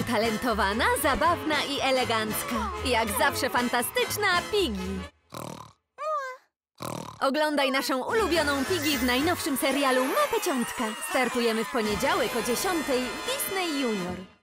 Utalentowana, zabawna i elegancka. Jak zawsze fantastyczna Piggy. Oglądaj naszą ulubioną Piggy w najnowszym serialu Mapę Ciątka. Startujemy w poniedziałek o 10 Disney Junior.